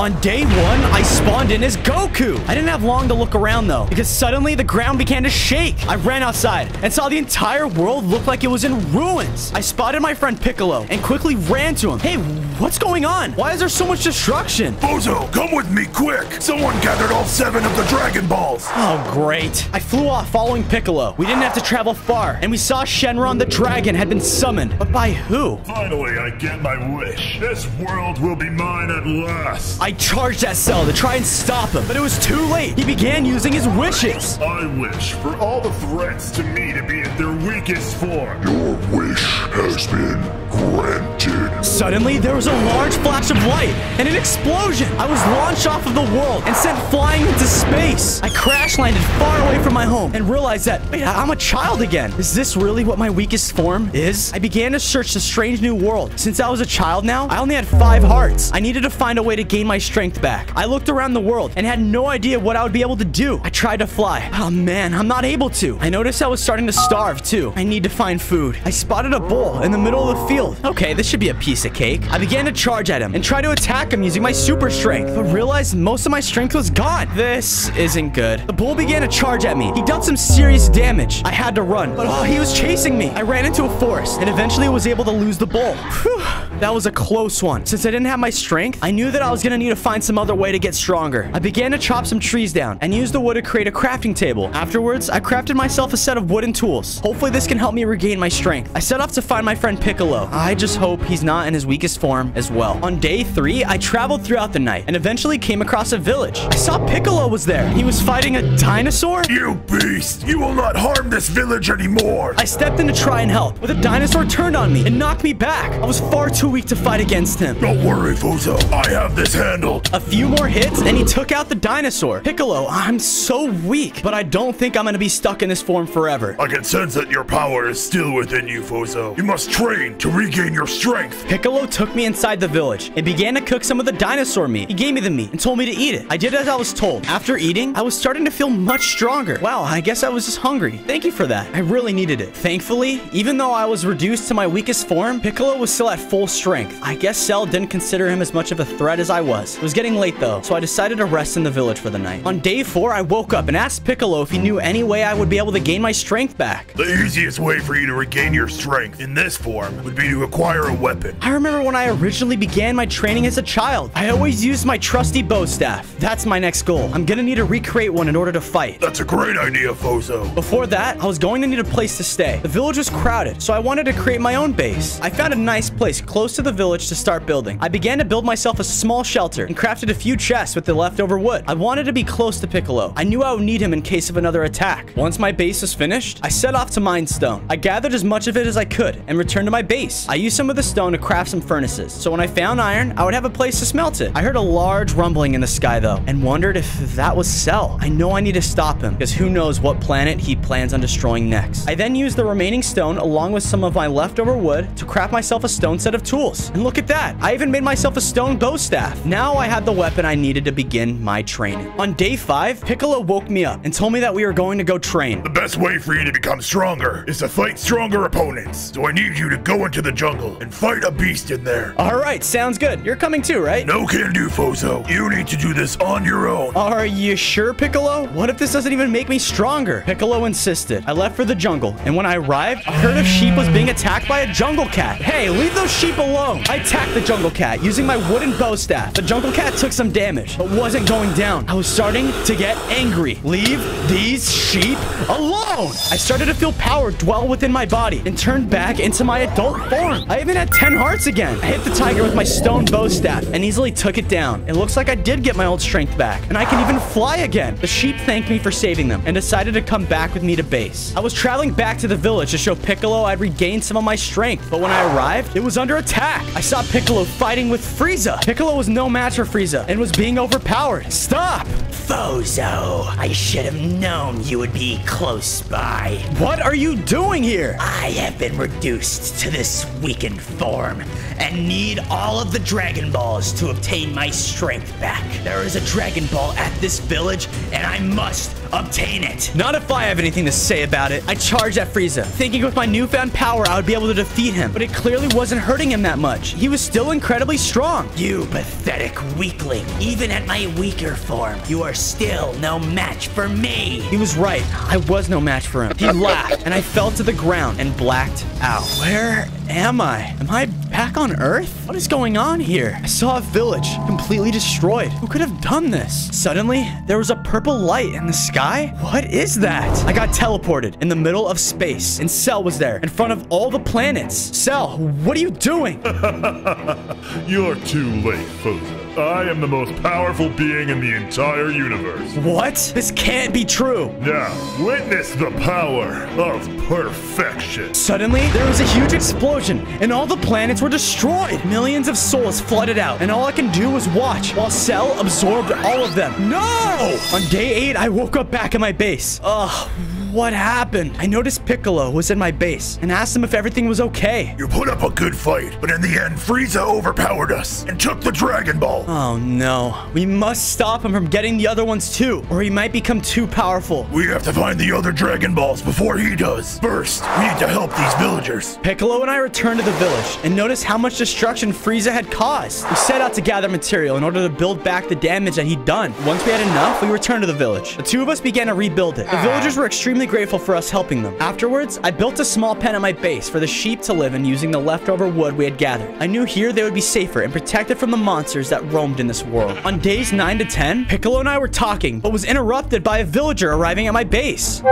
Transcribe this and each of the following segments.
On day one, I spawned in as Goku. I didn't have long to look around though, because suddenly the ground began to shake. I ran outside and saw the entire world look like it was in ruins. I spotted my friend Piccolo and quickly ran to him. Hey, what's going on? Why is there so much destruction? Bozo, come with me quick! Someone gathered all seven of the Dragon Balls! Oh, great. I flew off following Piccolo. We didn't have to travel far, and we saw Shenron the dragon had been summoned. But by who? Finally, I get my wish. This world will be mine at last. I charged at Cell to try and stop him, but it was too late. He began using his wishes. I wish for all the threats to me to be at their weakest form. Your wish has been granted. Suddenly, there was a large flash of light and an explosion. I was launched off of the world and sent flying into space. I crash landed far away from my home and realized that, wait, I'm a child again. Is this really what my weakest form is? I began to search the strange new world. Since I was a child now, I only had five hearts. I needed to find a way to gain my strength back. I looked around the world and had no idea what I would be able to do. I tried to fly. Oh man, I'm not able to. I noticed I was starting to starve too. I need to find food. I spotted a bull in the middle of the field. Okay, this should be a piece of cake. I began to charge at him and try to attack him using my super strength, but realized most of my strength was gone. This isn't good. The bull began to charge at me. He dealt some serious damage. I had to run, but oh, he was chasing me. I ran into a forest and eventually was able to lose the bull. Whew, that was a close one. Since I didn't have my strength, I knew that I was gonna need to find some other way to get stronger. I began to chop some trees down and use the wood to create a crafting table. Afterwards, I crafted myself a set of wooden tools. Hopefully this can help me regain my strength. I set off to find my friend Piccolo. I just hope he's not in his weakest form as well. On day three, I traveled throughout the night and eventually came across a village. I saw Piccolo was there. He was fighting a dinosaur. You beast! You will not harm this village anymore! I stepped in to try and help, but the dinosaur turned on me and knocked me back. I was far too weak to fight against him. Don't worry, Fuzo. I have this handled. A few more hits and he took out the dinosaur. Piccolo, I'm so weak, but I don't think I'm gonna be stuck in this form forever. I can sense that your power is still within you, Fuzo. You must train to regain your strength. Piccolo took me inside the village and began to cook some of the dinosaur meat. He gave me the meat and told me to eat it. I did as I was told. After eating, I was starting to feel much stronger. Wow, I guess I was just hungry. Thank you for that. I really needed it. Thankfully, even though I was reduced to my weakest form, Piccolo was still at full strength. I guess Cell didn't consider him as much of a threat as I was. It was getting late though, so I decided to rest in the village for the night. On day four, I woke up and asked Piccolo if he knew any way I would be able to gain my strength back. The easiest way for you to regain your strength in this form would be to acquire a weapon. I remember when I originally began my training as a child. I always used my trusty bow staff. That's my next goal. I'm gonna need to recreate one in order to fight. That's a great idea, Fozo. Before that, I was going to need a place to stay. The village was crowded, so I wanted to create my own base. I found a nice place close to the village to start building. I began to build myself a small shelter and crafted a few chests with the leftover wood. I wanted to be close to Piccolo. I knew I would need him in case of another attack. Once my base was finished, I set off to mine stone. I gathered as much of it as I could and returned to my base. I used some of the stone to craft some furnaces, so when I found iron, I would have a place to smelt it. I heard a large rumbling in the sky though, and wondered if that was Cell. I know I need to stop him, because who knows what planet he plans on destroying next. I then used the remaining stone along with some of my leftover wood to craft myself a stone set of tools. And look at that, I even made myself a stone bow staff. Now I had the weapon I needed to begin my training. On day five, Piccolo woke me up and told me that we were going to go train. The best way for you to become stronger is to fight stronger opponents. So I need you to go into the jungle and fight a beast in there. All right, sounds good. You're coming too, right? No can do, Fozo. You need to do this on your own. Are you sure, Piccolo? What if this doesn't even make me stronger? Piccolo insisted. I left for the jungle, and when I arrived, a herd of sheep was being attacked by a jungle cat. Hey, leave those sheep alone. I attacked the jungle cat using my wooden bow staff. The jungle cat took some damage, but wasn't going down. I was starting to get angry. Leave these sheep alone. I started to feel power dwell within my body and turned back into my adult form. I even had 10 hearts again. I hit the tiger with my stone bow staff and easily took it down. It looks like I did get my old strength back, and I can even fly again. The sheep thanked me for saving them and decided to come back with me to base. I was traveling back to the village to show Piccolo I'd regained some of my strength, but when I arrived, it was under attack. I saw Piccolo fighting with Frieza. Piccolo was no match for Frieza and was being overpowered. Stop! Fozo, I should have known you would be close by. What are you doing here? I have been reduced to this weakened form and need all of the Dragon Balls to obtain my strength back. There is a Dragon Ball at this village, and I must obtain it. Not if I have anything to say about it. I charged at Frieza, thinking with my newfound power I would be able to defeat him, but it clearly wasn't hurting him that much. He was still incredibly strong. You pathetic weakling. Even at my weaker form, you are still no match for me. He was right. I was no match for him. He laughed, and I fell to the ground and blacked out. Where am I? Am I back on Earth? What is going on here? I saw a village completely destroyed. Who could have done this? Suddenly, there was a purple light in the sky. What is that? I got teleported in the middle of space, and Cell was there in front of all the planets. Cell, what are you doing? You're too late, Foza. I am the most powerful being in the entire universe. What? This can't be true. Now, witness the power of perfection. Suddenly, there was a huge explosion, and all the planets were destroyed. Millions of souls flooded out, and all I can do was watch while Cell absorbed all of them. No! On day 8, I woke up back at my base. Ugh, what happened? I noticed Piccolo was in my base and asked him if everything was okay. You put up a good fight, but in the end, Frieza overpowered us and took the Dragon Ball. Oh no, we must stop him from getting the other ones too, or he might become too powerful. We have to find the other Dragon Balls before he does. First, we need to help these villagers. Piccolo and I returned to the village and noticed how much destruction Frieza had caused. We set out to gather material in order to build back the damage that he'd done. Once we had enough, we returned to the village. The two of us began to rebuild it. The ah. villagers were extremely grateful for us helping them. Afterwards, I built a small pen at my base for the sheep to live in using the leftover wood we had gathered. I knew here they would be safer and protected from the monsters that roamed in this world. On days 9 to 10, Piccolo and I were talking, but was interrupted by a villager arriving at my base.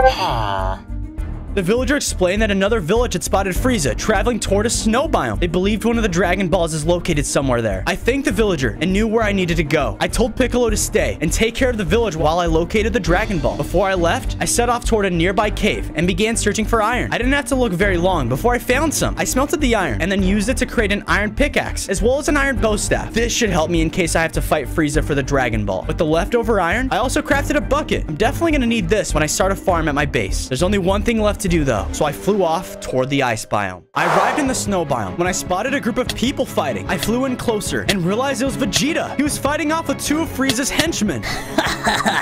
The villager explained that another village had spotted Frieza traveling toward a snow biome. They believed one of the Dragon Balls is located somewhere there. I thanked the villager and knew where I needed to go. I told Piccolo to stay and take care of the village while I located the Dragon Ball. Before I left, I set off toward a nearby cave and began searching for iron. I didn't have to look very long before I found some. I smelted the iron and then used it to create an iron pickaxe as well as an iron bow staff. This should help me in case I have to fight Frieza for the Dragon Ball. With the leftover iron, I also crafted a bucket. I'm definitely going to need this when I start a farm at my base. There's only one thing left to do though, so I flew off toward the ice biome. I arrived in the snow biome when I spotted a group of people fighting. I flew in closer and realized it was Vegeta. He was fighting off with two of Frieza's henchmen.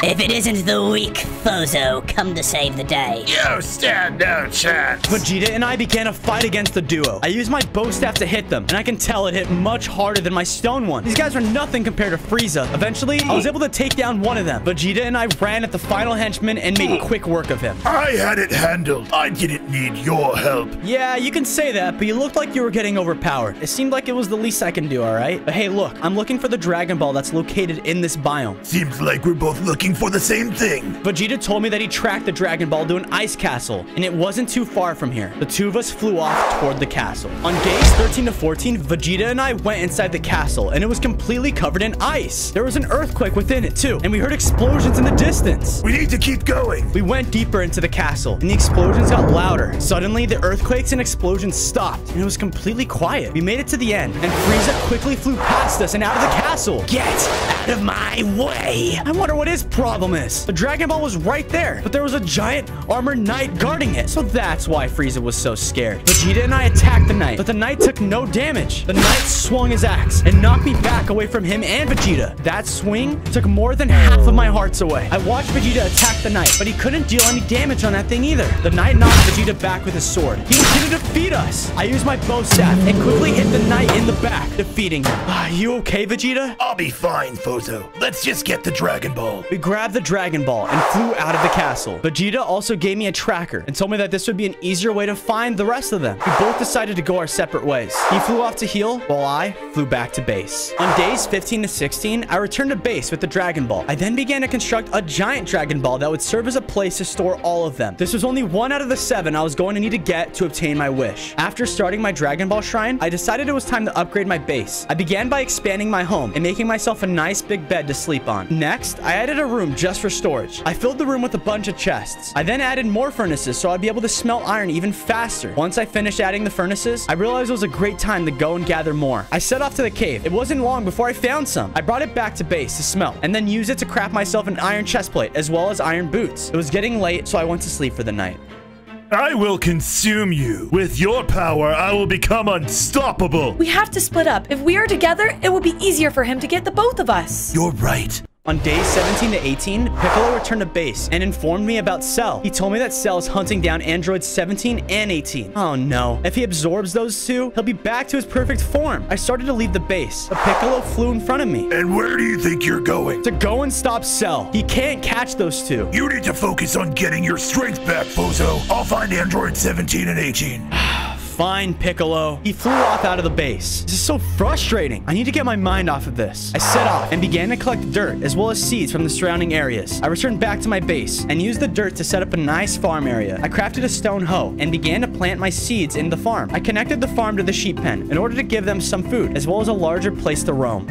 If it isn't the weak Fozo come to save the day. You stand no chance. Vegeta and I began a fight against the duo. I used my bow staff to hit them, and I can tell it hit much harder than my stone one. These guys were nothing compared to Frieza. Eventually, I was able to take down one of them. Vegeta and I ran at the final henchman and made quick work of him. I had it handled. I didn't need your help. Yeah, you can say that, but you looked like you were getting overpowered. It seemed like it was the least I can do, alright? But hey, look, I'm looking for the Dragon Ball that's located in this biome. Seems like we're both looking for the same thing. Vegeta told me that he tracked the Dragon Ball to an ice castle, and it wasn't too far from here. The two of us flew off toward the castle. On days 13 to 14, Vegeta and I went inside the castle, and it was completely covered in ice. There was an earthquake within it, too, and we heard explosions in the distance. We need to keep going. We went deeper into the castle, and the explosions got louder. Suddenly, the earthquakes and explosions stopped, and it was completely quiet. We made it to the end, and Frieza quickly flew past us and out of the castle. Get out of my way. I wonder what his problem is. The Dragon Ball was right there, but there was a giant armored knight guarding it. So that's why Frieza was so scared. Vegeta and I attacked the knight, but the knight took no damage. The knight swung his axe and knocked me back away from him and Vegeta. That swing took more than half of my hearts away. I watched Vegeta attack the knight, but he couldn't deal any damage on that thing either. The knight knocked Vegeta back with his sword. He was going to defeat us. I used my bow staff and quickly hit the knight in the back, defeating him. Are you okay, Vegeta? I'll be fine, Fozo. Let's just get the Dragon Ball. We grabbed the Dragon Ball and flew out of the castle. Vegeta also gave me a tracker and told me that this would be an easier way to find the rest of them. We both decided to go our separate ways. He flew off to heal, while I flew back to base. On days 15 to 16, I returned to base with the Dragon Ball. I then began to construct a giant Dragon Ball that would serve as a place to store all of them. This was only one out of the seven I was going to need to get to obtain my wish. After starting my Dragon Ball shrine, I decided it was time to upgrade my base. I began by expanding my home and making myself a nice big bed to sleep on. Next, I added a room just for storage. I filled the room with a bunch of chests. I then added more furnaces so I'd be able to smelt iron even faster. Once I finished adding the furnaces, I realized it was a great time to go and gather more. I set off to the cave. It wasn't long before I found some. I brought it back to base to smelt and then used it to craft myself an iron chestplate as well as iron boots. It was getting late, so I went to sleep for the night. I will consume you. With your power, I will become unstoppable. We have to split up. If we are together, it will be easier for him to get the both of us. You're right. On days 17 to 18, Piccolo returned to base and informed me about Cell. He told me that Cell is hunting down androids 17 and 18. Oh no. If he absorbs those two, he'll be back to his perfect form. I started to leave the base, but Piccolo flew in front of me. And where do you think you're going? To go and stop Cell. He can't catch those two. You need to focus on getting your strength back, Bozo. I'll find Android 17 and 18. Fine, Piccolo. He flew off out of the base. This is so frustrating. I need to get my mind off of this. I set off and began to collect dirt as well as seeds from the surrounding areas. I returned back to my base and used the dirt to set up a nice farm area. I crafted a stone hoe and began to plant my seeds in the farm. I connected the farm to the sheep pen in order to give them some food as well as a larger place to roam.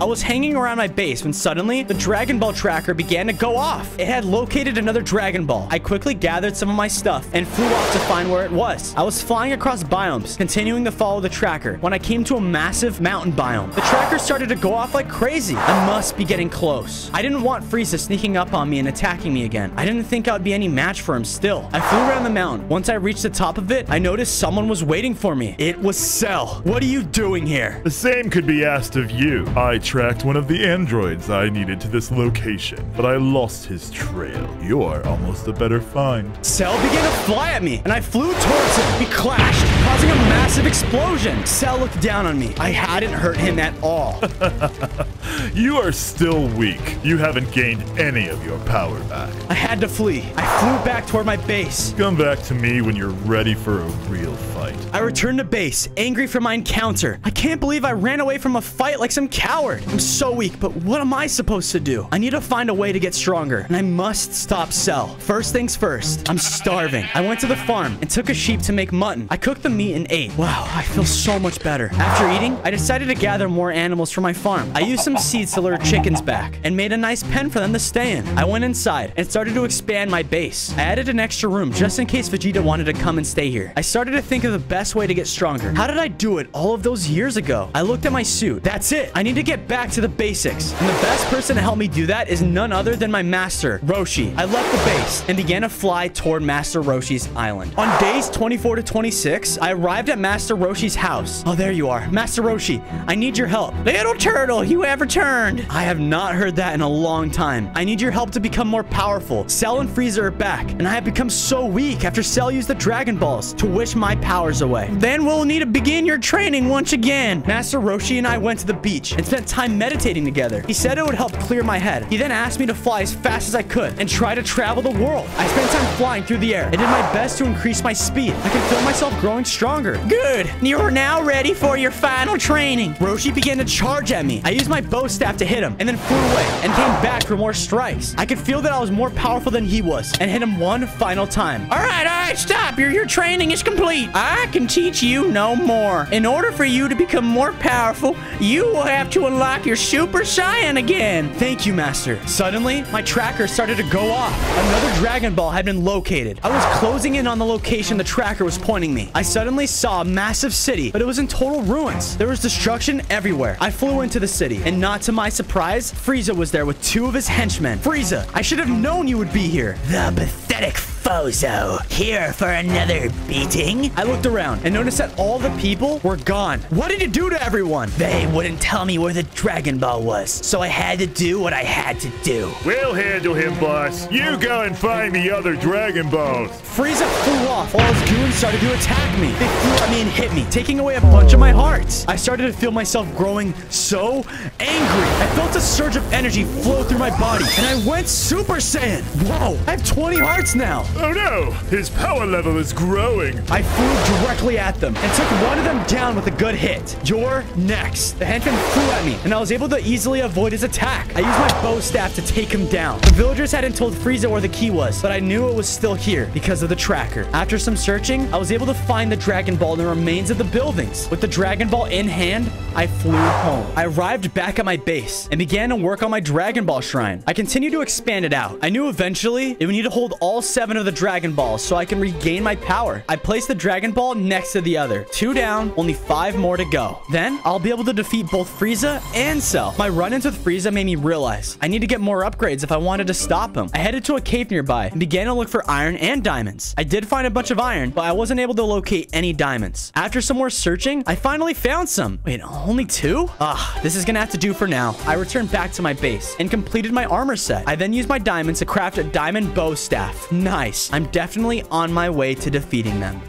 I was hanging around my base when suddenly the Dragon Ball tracker began to go off. It had located another Dragon Ball. I quickly gathered some of my stuff and flew off to find where it was. I was flying across biomes, continuing to follow the tracker when I came to a massive mountain biome. The tracker started to go off like crazy. I must be getting close. I didn't want Frieza sneaking up on me and attacking me again. I didn't think I would be any match for him still. I flew around the mountain. Once I reached the top of it, I noticed someone was waiting for me. It was Cell. What are you doing here? The same could be asked of you. I tracked one of the androids I needed to this location, but I lost his trail. You're almost a better find. Cell began to fly at me, and I flew towards him. We clashed, causing a massive explosion. Cell looked down on me. I hadn't hurt him at all. You are still weak. You haven't gained any of your power back. I had to flee. I flew back toward my base. Come back to me when you're ready for a real fight. I returned to base, angry for my encounter. I can't believe I ran away from a fight like some coward. I'm so weak, but what am I supposed to do? I need to find a way to get stronger, and I must stop Cell. First things first, I'm starving. I went to the farm and took a sheep to make mutton. I cooked the meat and ate. Wow, I feel so much better. After eating, I decided to gather more animals for my farm. I used some seeds to lure chickens back and made a nice pen for them to stay in. I went inside and started to expand my base. I added an extra room just in case Vegeta wanted to come and stay here. I started to think of the best way to get stronger. How did I do it all of those years ago? I looked at my suit. That's it. I need to get back to the basics. And the best person to help me do that is none other than my master, Roshi. I left the base and began to fly toward Master Roshi's island. On days 24 to 26, I arrived at Master Roshi's house. Oh, there you are. Master Roshi, I need your help. Little turtle, you have returned. I have not heard that in a long time. I need your help to become more powerful. Cell and Frieza are back, and I have become so weak after Cell used the Dragon Balls to wish my powers away. Then we'll need to begin your training once again. Master Roshi and I went to the beach and spent time meditating together. He said it would help clear my head. He then asked me to fly as fast as I could and try to travel the world. I spent time flying through the air and did my best to increase my speed. I can feel myself growing stronger. Good. You're now ready for your final training. Roshi began to charge at me. I used my bow staff to hit him and then flew away and came back for more strikes. I could feel that I was more powerful than he was and hit him one final time. All right, all right, stop. Your, your training is complete. I can teach you no more. In order for you to become more powerful, you will have to unlock your Super Saiyan again. Thank you, Master. Suddenly, my tracker started to go off. Another Dragon Ball had been located. I was closing in on the location the tracker was pointing me. I suddenly saw a massive city, but it was in total ruins. There was destruction everywhere. I flew into the city, and not to my surprise, Frieza was there with two of his henchmen. Frieza, I should have known you would be here. The pathetic Fozo, here for another beating? I looked around and noticed that all the people were gone. What did you do to everyone? They wouldn't tell me where the Dragon Ball was, so I had to do what I had to do. We'll handle him, boss. You go and find the other Dragon Balls. Frieza flew off while his goons started to attack me. They flew at me and hit me, taking away a bunch of my hearts. I started to feel myself growing so angry. I felt a surge of energy flow through my body, and I went Super Saiyan. Whoa, I have 20 hearts now. Oh no! His power level is growing. I flew directly at them and took one of them down with a good hit. You're next. The henchman flew at me, and I was able to easily avoid his attack. I used my bow staff to take him down. The villagers hadn't told Frieza where the key was, but I knew it was still here because of the tracker. After some searching, I was able to find the Dragon Ball in the remains of the buildings. With the Dragon Ball in hand, I flew home. I arrived back at my base and began to work on my Dragon Ball shrine. I continued to expand it out. I knew eventually it would need to hold all seven of of the Dragon Balls so I can regain my power. I place the Dragon Ball next to the other. Two down, only five more to go. Then, I'll be able to defeat both Frieza and Cell. My run-ins with Frieza made me realize I need to get more upgrades if I wanted to stop him. I headed to a cave nearby and began to look for iron and diamonds. I did find a bunch of iron, but I wasn't able to locate any diamonds. After some more searching, I finally found some. Wait, only two? Ah, this is gonna have to do for now. I returned back to my base and completed my armor set. I then used my diamonds to craft a diamond bow staff. Nice. I'm definitely on my way to defeating them.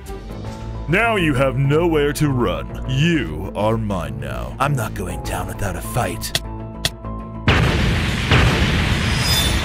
Now you have nowhere to run. You are mine now. I'm not going down without a fight.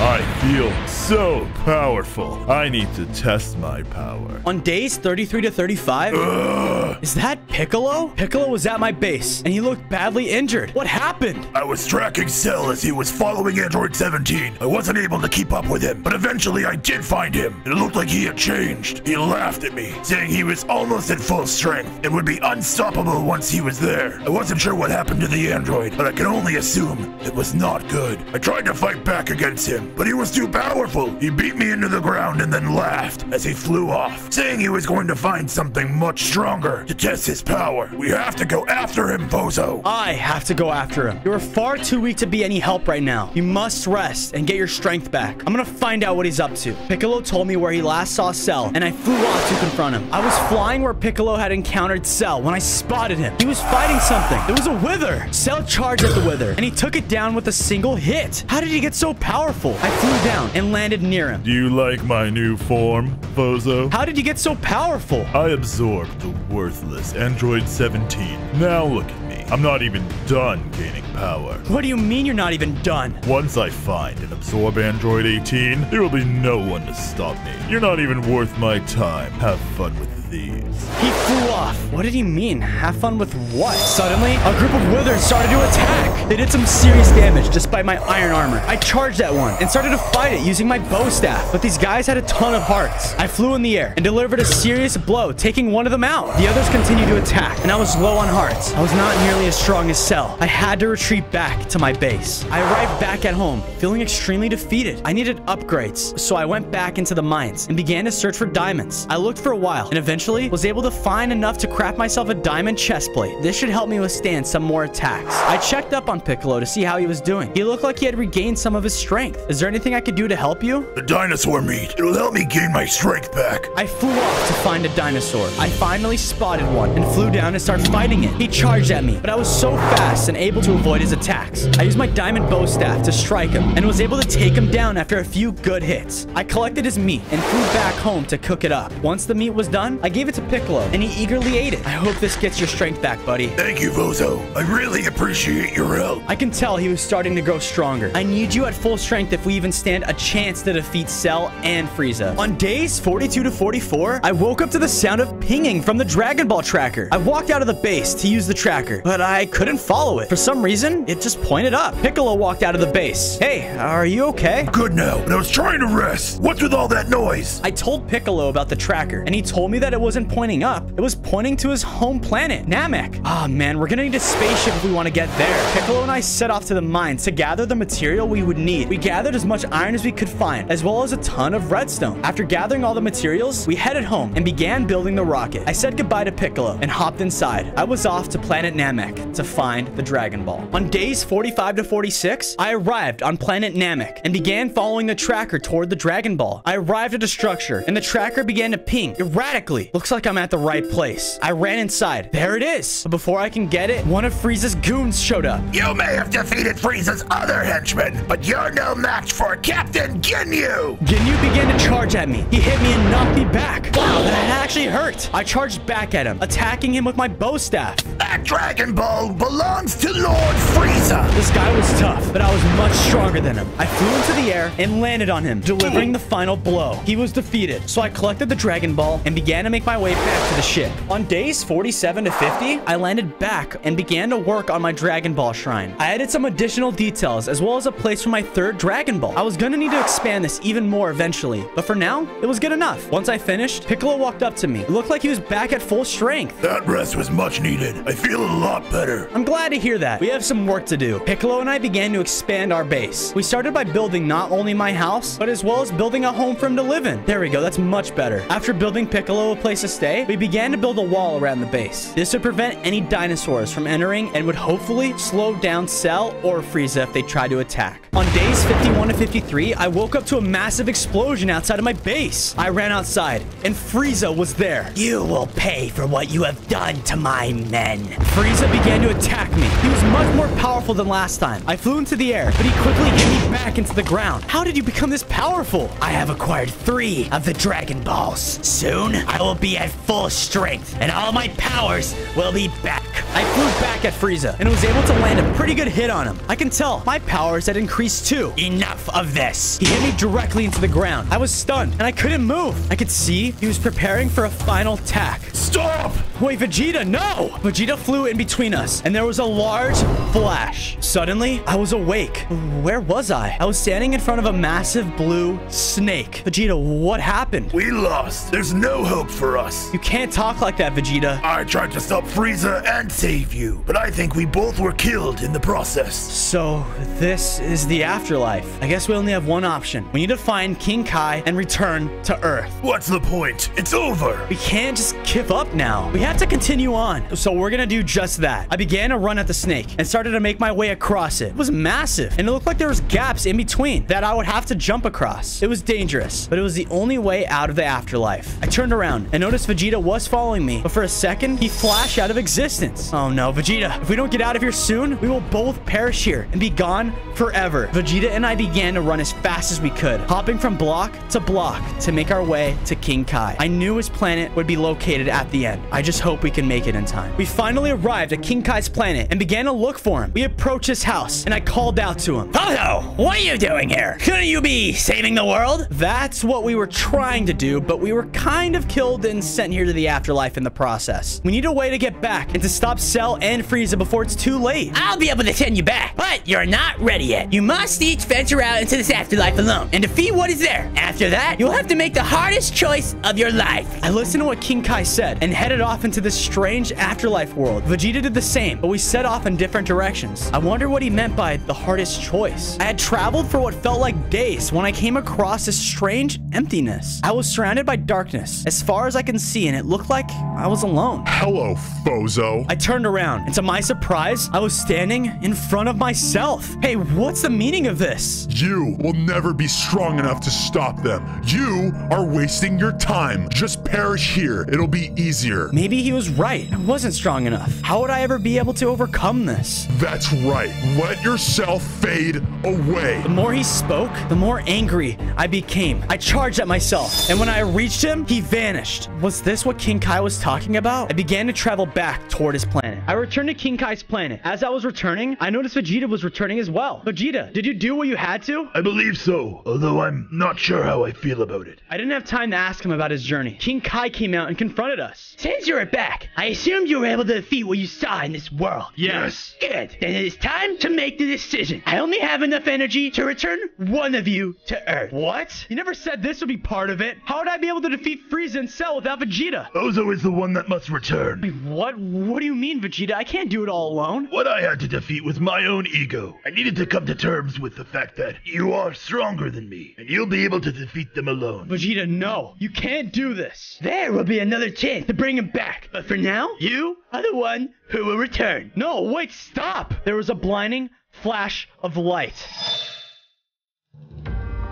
I feel so powerful. I need to test my power. On days 33 to 35? Is that Piccolo? Piccolo was at my base, and he looked badly injured. What happened? I was tracking Cell as he was following Android 17. I wasn't able to keep up with him, but eventually I did find him. It looked like he had changed. He laughed at me, saying he was almost at full strength and would be unstoppable once he was there. I wasn't sure what happened to the android, but I can only assume it was not good. I tried to fight back against but he was too powerful. He beat me into the ground and then laughed as he flew off, saying he was going to find something much stronger to test his power. We have to go after him, Bozo. I have to go after him. You are far too weak to be any help right now. You must rest and get your strength back. I'm gonna find out what he's up to. Piccolo told me where he last saw Cell, and I flew off to confront him. I was flying where Piccolo had encountered Cell when I spotted him. He was fighting something. It was a Wither. Cell charged at the Wither, and he took it down with a single hit. How did he get so powerful? I flew down and landed near him. Do you like my new form, Bozo? How did you get so powerful? I absorbed the worthless Android 17. Now look at me. I'm not even done gaining power. What do you mean you're not even done? Once I find and absorb Android 18, there will be no one to stop me. You're not even worth my time. Have fun with these. He flew off. What did he mean? Have fun with what? Suddenly, a group of withers started to attack. They did some serious damage despite my iron armor. I charged at one and started to fight it using my bow staff. But these guys had a ton of hearts. I flew in the air and delivered a serious blow, taking one of them out. The others continued to attack, and I was low on hearts. I was not nearly as strong as Cell. I had to retreat back to my base. I arrived back at home, feeling extremely defeated. I needed upgrades, so I went back into the mines and began to search for diamonds. I looked for a while and eventually was able to find enough to craft myself a diamond chest plate. This should help me withstand some more attacks. I checked up on Piccolo to see how he was doing. He looked like he had regained some of his strength. Is there anything I could do to help you? The dinosaur meat. It'll help me gain my strength back. I flew off to find a dinosaur. I finally spotted one and flew down and started fighting it. He charged at me, but I was so fast and able to avoid his attacks. I used my diamond bow staff to strike him and was able to take him down after a few good hits. I collected his meat and flew back home to cook it up. Once the meat was done, I gave it to Piccolo and he eagerly ate it. I hope this gets your strength back, buddy. Thank you, Bozo. I really appreciate your help. I can tell he was starting to grow stronger. I need you at full strength if we even stand a chance to defeat Cell and Frieza. On days 42 to 44, I woke up to the sound of pinging from the Dragon Ball tracker. I walked out of the base to use the tracker, but I couldn't follow it. For some reason, it just pointed up. Piccolo walked out of the base. Hey, are you okay? Good now, but I was trying to rest. What's with all that noise? I told Piccolo about the tracker, and he told me that it wasn't pointing up. It was pointing to his home planet, Namek. Ah, man, we're gonna need a spaceship if we want to get there. Piccolo and I set off to the mines to gather the material we would need. We gathered as much iron as we could find, as well as a ton of redstone. After gathering all the materials, we headed home and began building the rocket. I said goodbye to Piccolo and hopped inside. I was off to planet Namek to find the Dragon Ball. On days 45 to 46, I arrived on planet Namek and began following the tracker toward the Dragon Ball. I arrived at a structure and the tracker began to ping erratically. Looks like I'm at the right place. I ran inside. There it is. But before I can get it, one of Frieza's goons showed up. You may have defeated Frieza's other henchmen, but you're no match for Captain Ginyu! Ginyu began to charge at me. He hit me and knocked me back. Wow, that actually hurt. I charged back at him, attacking him with my bow staff. That Dragon Ball belongs to Lord Frieza! This guy was tough, but I was much stronger than him. I flew into the air and landed on him, delivering the final blow. He was defeated, so I collected the Dragon Ball and began to make make my way back to the ship. On days 47 to 50, I landed back and began to work on my Dragon Ball shrine. I added some additional details as well as a place for my third Dragon Ball. I was gonna need to expand this even more eventually, but for now, it was good enough. Once I finished, Piccolo walked up to me. It looked like he was back at full strength. That rest was much needed. I feel a lot better. I'm glad to hear that. We have some work to do. Piccolo and I began to expand our base. We started by building not only my house, but as well as building a home for him to live in. There we go. That's much better. After building Piccolo a place to stay, we began to build a wall around the base. This would prevent any dinosaurs from entering and would hopefully slow down Cell or Frieza if they tried to attack. On days 51 to 53, I woke up to a massive explosion outside of my base. I ran outside, and Frieza was there. You will pay for what you have done to my men. Frieza began to attack me. He was much more powerful than last time. I flew into the air, but he quickly hit me back into the ground. How did you become this powerful? I have acquired three of the Dragon Balls. Soon, I will be at full strength, and all my powers will be back. I flew back at Frieza and was able to land a pretty good hit on him. I can tell my powers had increased too. Enough of this. He hit me directly into the ground. I was stunned and I couldn't move. I could see he was preparing for a final attack. Stop! Wait, Vegeta, no! Vegeta flew in between us, and there was a large flash. Suddenly, I was awake. Where was I? I was standing in front of a massive blue snake. Vegeta, what happened? We lost. There's no hope for us. You can't talk like that, Vegeta. I tried to stop Frieza and save you, but I think we both were killed in the process. So, this is the afterlife. I guess we only have one option. We need to find King Kai and return to Earth. What's the point? It's over. We can't just give up now. We have to continue on. So we're gonna do just that. I began to run at the snake and started to make my way across it. It was massive, and it looked like there was gaps in between that I would have to jump across. It was dangerous, but it was the only way out of the afterlife. I turned around and noticed Vegeta was following me, but for a second, he flashed out of existence. Oh no, Vegeta, if we don't get out of here soon, we will both perish here and be gone forever. Vegeta and I began to run as fast as we could, hopping from block to block to make our way to King Kai. I knew his planet would be located at the end. I just hope we can make it in time. We finally arrived at King Kai's planet and began to look for him. We approached his house and I called out to him. Toto, what are you doing here? Couldn't you be saving the world? That's what we were trying to do, but we were kind of killed and sent here to the afterlife in the process. We need a way to get back and to stop Cell and Frieza before it's too late. I'll be able to send you back, but you're not ready yet. You must each venture out into this afterlife alone and defeat what is there. After that, you'll have to make the hardest choice of your life. I listened to what King Kai said and headed off into this strange afterlife world. Vegeta did the same, but we set off in different directions. I wonder what he meant by the hardest choice. I had traveled for what felt like days when I came across this strange emptiness. I was surrounded by darkness as far as I can see, and it looked like I was alone. Hello, Fozo. I turned around, and to my surprise, I was standing in front of myself. Hey, what's the meaning of this? You will never be strong enough to stop them. You are wasting your time. Just perish here. It'll be easier. Maybe he was right. I wasn't strong enough. How would I ever be able to overcome this? That's right. Let yourself fade away. The more he spoke, the more angry I became. I charged at myself, and when I reached him, he vanished. Was this what King Kai was talking about? I began to travel back toward his planet. I returned to King Kai's planet. As I was returning, I noticed Vegeta was returning as well. Vegeta, did you do what you had to? I believe so, although I'm not sure how I feel about it. I didn't have time to ask him about his journey. King Kai came out and confronted us. Since you're back, I assumed you were able to defeat what you saw in this world. Yes. Good. Then it is time to make the decision. I only have enough energy to return one of you to Earth. What? You never said this would be part of it. How would I be able to defeat Frieza and Cell without Vegeta? Ozo is the one that must return. Wait, what? What do you mean, Vegeta? I can't do it all alone. What I had to defeat was my own ego. I needed to come to terms with the fact that you are stronger than me, and you'll be able to defeat them alone. Vegeta, no. You can't do this. There will be another chance to bring him back. But for now, you are the one who will return. No, wait, stop. There was a blinding flash of light.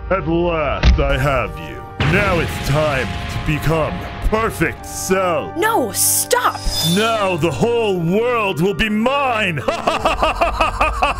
At last, I have you. Now it's time to become perfect Cell. No, stop! Now the whole world will be mine.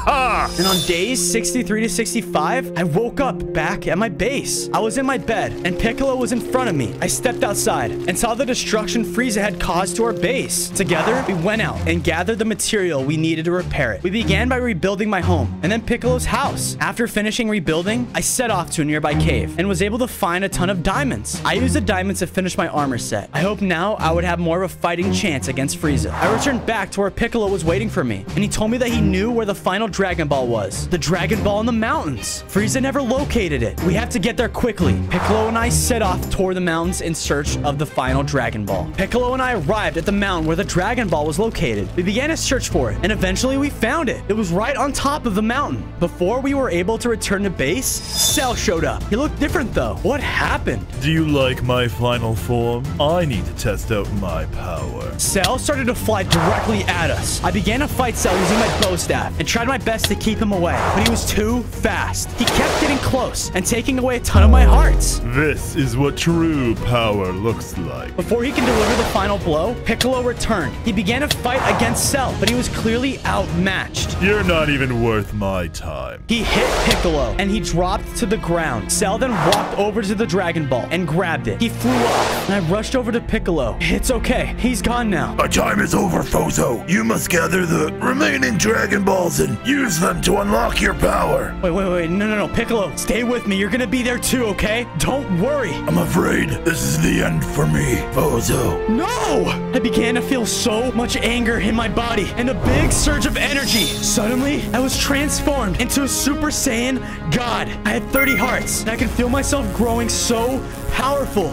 And on days 63 to 65, I woke up back at my base. I was in my bed, and Piccolo was in front of me. I stepped outside and saw the destruction Frieza had caused to our base. Together, we went out and gathered the material we needed to repair it. We began by rebuilding my home, and then Piccolo's house. After finishing rebuilding, I set off to a nearby cave and was able to find a ton of diamonds. I used the diamonds to finish my armor set. I hope now I would have more of a fighting chance against Frieza. I returned back to where Piccolo was waiting for me, and he told me that he knew where the final Dragon Ball was. The Dragon Ball in the mountains. Frieza never located it. We have to get there quickly. Piccolo and I set off toward the mountains in search of the final Dragon Ball. Piccolo and I arrived at the mountain where the Dragon Ball was located. We began to search for it, and eventually we found it. It was right on top of the mountain. Before we were able to return to base, Cell showed up. He looked different though. What happened? Do you like my final form? I need to test out my power. Cell started to fly directly at us. I began to fight Cell using my bow staff and tried my best to keep him away, but he was too fast. He kept getting close and taking away a ton of my oh, hearts. This is what true power looks like. Before he can deliver the final blow, Piccolo returned. He began to fight against Cell, but he was clearly outmatched. You're not even worth my time. He hit Piccolo, and he dropped to the ground. Cell then walked over to the Dragon Ball and grabbed it. He flew off, and I rushed over to Piccolo. It's okay. He's gone now. Our time is over, Fozo. You must gather the remaining Dragon Balls and use them to unlock your power. Wait, wait, wait. No, no, no. Piccolo, stay with me. You're gonna be there too, okay? Don't worry. I'm afraid this is the end for me, Fozo. No! I began to feel so much anger in my body and a big surge of energy. Suddenly, I was transformed into a Super Saiyan God. I had 30 hearts, and I could feel myself growing so powerful.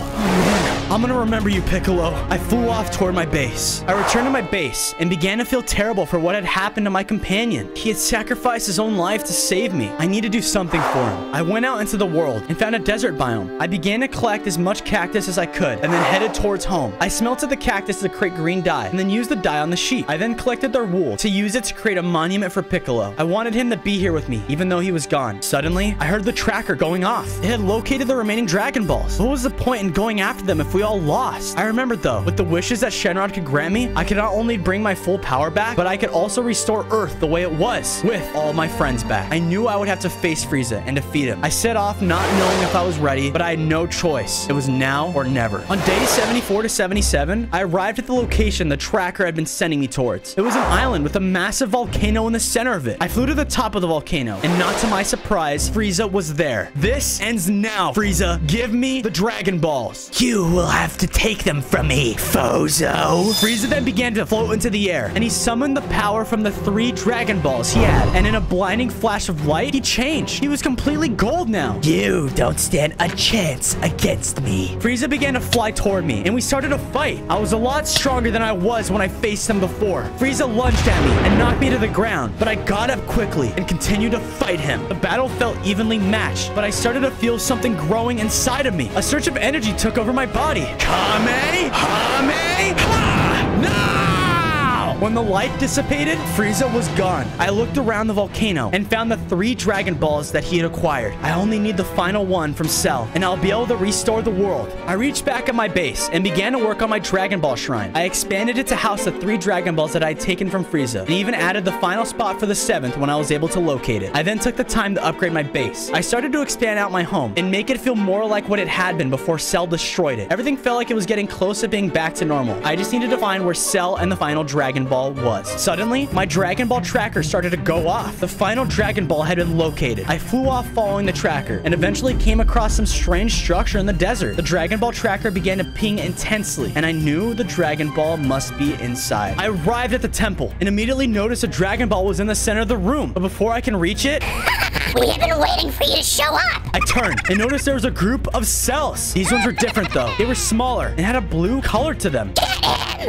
I'm gonna remember you, Piccolo. I flew off toward my base. I returned to my base and began to feel terrible for what had happened to my companion. He had sacrificed his own life to save me. I need to do something for him. I went out into the world and found a desert biome. I began to collect as much cactus as I could and then headed towards home. I smelted the cactus to create green dye and then used the dye on the sheep. I then collected their wool to use it to create a monument for Piccolo. I wanted him to be here with me, even though he was gone. Suddenly, I heard the tracker going off. It had located the remaining Dragon Balls. What was the point in going after them if we all lost? I remembered though, with the wishes that Shenron could grant me, I could not only bring my full power back, but I could also restore Earth the way it was, with all my friends back. I knew I would have to face Frieza and defeat him. I set off not knowing if I was ready, but I had no choice. It was now or never. On day 74 to 77, I arrived at the location the tracker had been sending me towards. It was an island with a massive volcano in the center of it. I flew to the top of the volcano, and not to my surprise, Frieza was there. This ends now, Frieza. Give me the Dragon Balls. You will have to take them from me, Fozo. Frieza then began to float into the air, and he summoned the power from the three Dragon Balls he had. And in a blinding flash of light, he changed. He was completely gold now. You don't stand a chance against me. Frieza began to fly toward me, and we started a fight. I was a lot stronger than I was when I faced him before. Frieza lunged at me and knocked me to the ground, but I got up quickly and continued to fight him. The battle felt evenly matched, but I started to feel something growing inside of me. A surge of energy took over my body. Kamehame! Ha! When the light dissipated, Frieza was gone. I looked around the volcano and found the three Dragon Balls that he had acquired. I only need the final one from Cell, and I'll be able to restore the world. I reached back at my base and began to work on my Dragon Ball shrine. I expanded it to house the three Dragon Balls that I had taken from Frieza, and even added the final spot for the seventh when I was able to locate it. I then took the time to upgrade my base. I started to expand out my home and make it feel more like what it had been before Cell destroyed it. Everything felt like it was getting close to being back to normal. I just needed to find where Cell and the final Dragon Ball was. Suddenly, my Dragon Ball tracker started to go off. The final Dragon Ball had been located. I flew off following the tracker and eventually came across some strange structure in the desert. The Dragon Ball tracker began to ping intensely, and I knew the Dragon Ball must be inside. I arrived at the temple and immediately noticed a Dragon Ball was in the center of the room. But before I can reach it, We have been waiting for you to show up. I turned and noticed there was a group of cells. These ones were different though. They were smaller and had a blue color to them.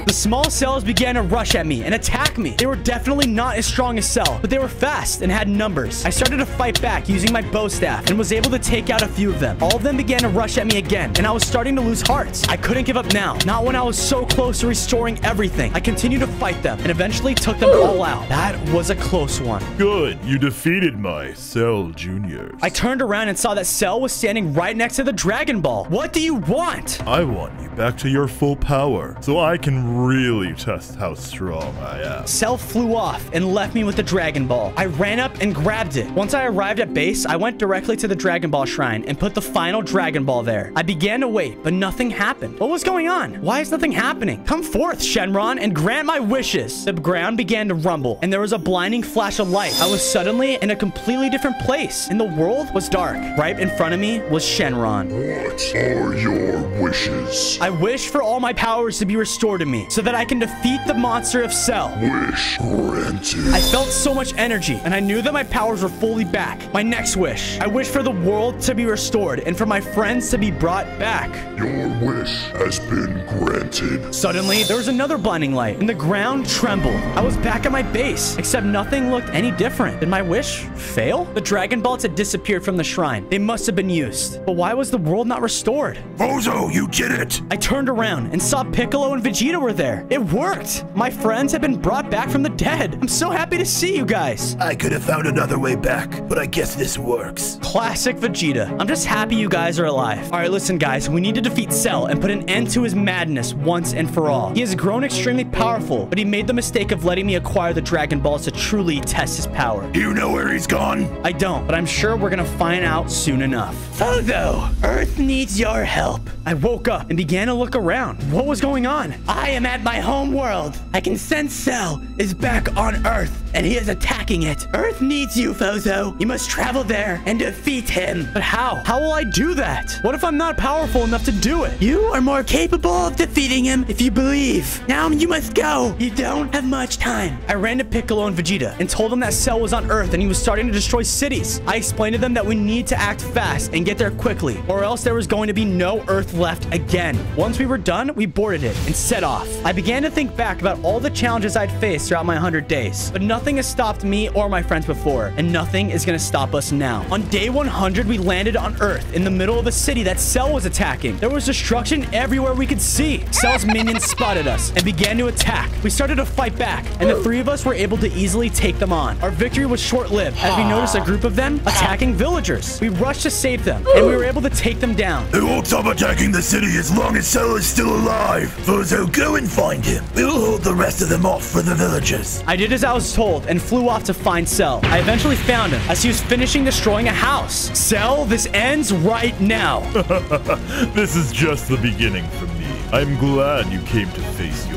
The small cells began to rush at me and attack me. They were definitely not as strong as Cell, but they were fast and had numbers. I started to fight back using my bow staff and was able to take out a few of them. All of them began to rush at me again, and I was starting to lose hearts. I couldn't give up now, not when I was so close to restoring everything. I continued to fight them and eventually took them all out. That was a close one. Good, you defeated my Cell Juniors. I turned around and saw that Cell was standing right next to the Dragon Ball. What do you want? I want you back to your full power so I can can really test how strong I am. Cell flew off and left me with the Dragon Ball. I ran up and grabbed it. Once I arrived at base, I went directly to the Dragon Ball shrine and put the final Dragon Ball there. I began to wait, but nothing happened. What was going on? Why is nothing happening? Come forth, Shenron, and grant my wishes. The ground began to rumble, and there was a blinding flash of light. I was suddenly in a completely different place, and the world was dark. Right in front of me was Shenron. What are your wishes? I wish for all my powers to be restored to me, so that I can defeat the monster of Cell. Wish granted. I felt so much energy, and I knew that my powers were fully back. My next wish. I wish for the world to be restored, and for my friends to be brought back. Your wish has been granted. Suddenly, there was another blinding light, and the ground trembled. I was back at my base, except nothing looked any different. Did my wish fail? The Dragon Balls had disappeared from the shrine. They must have been used. But why was the world not restored? Bozo, you did it! I turned around and saw Piccolo and Vegeta were there. It worked. My friends have been brought back from the dead. I'm so happy to see you guys. I could have found another way back, but I guess this works. Classic Vegeta. I'm just happy you guys are alive. All right, listen, guys. We need to defeat Cell and put an end to his madness once and for all. He has grown extremely powerful, but he made the mistake of letting me acquire the Dragon Balls to truly test his power. You know where he's gone? I don't, but I'm sure we're gonna find out soon enough. Fozo, Earth needs your help. I woke up and began to look around. What was going on? I am at my home world. I can sense Cell is back on Earth, and he is attacking it. Earth needs you, Fozo. You must travel there and defeat him. But how? How will I do that? What if I'm not powerful enough to do it? You are more capable of defeating him if you believe. Now you must go. You don't have much time. I ran to Piccolo and Vegeta and told them that Cell was on Earth and he was starting to destroy cities. I explained to them that we need to act fast and get there quickly, or else there was going to be no Earth left again. Once we were done, we boarded it and set off. I began to think back about all the challenges I'd faced throughout my 100 days, but nothing has stopped me or my friends before, and nothing is going to stop us now. On day 100, we landed on Earth in the middle of a city that Cell was attacking. There was destruction everywhere we could see. Cell's minions spotted us and began to attack. We started to fight back, and the three of us were able to easily take them on. Our victory was short-lived as we noticed a group of them attacking villagers. We rushed to save them, and we were able to take them down. They won't stop attacking the city as long as Cell is still alive. Bozo, go and find him. We'll hold the rest of them off for the villagers. I did as I was told and flew off to find Cell. I eventually found him as he was finishing destroying a house. Cell, this ends right now. This is just the beginning for me. I'm glad you came to face your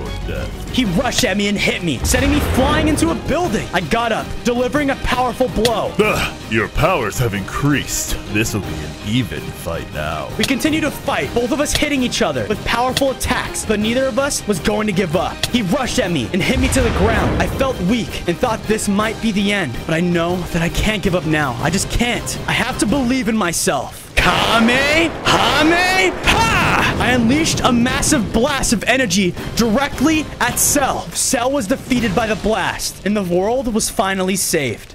He rushed at me and hit me, sending me flying into a building. I got up, delivering a powerful blow. Ugh, your powers have increased. This will be an even fight now. We continued to fight, both of us hitting each other with powerful attacks, but neither of us was going to give up. He rushed at me and hit me to the ground. I felt weak and thought this might be the end, but I know that I can't give up now. I just can't. I have to believe in myself. Kame, Hame, Ha! I unleashed a massive blast of energy directly at Cell. Cell was defeated by the blast, and the world was finally saved.